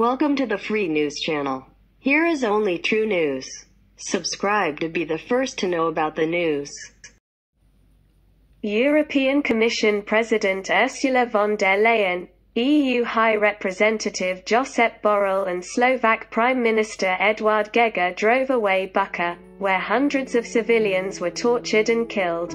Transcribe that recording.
Welcome to the Free News Channel. Here is only true news. Subscribe to be the first to know about the news. European Commission President Ursula von der Leyen, EU High Representative Josep Borrell and Slovak Prime Minister Eduard Gega drove away Bucha, where hundreds of civilians were tortured and killed.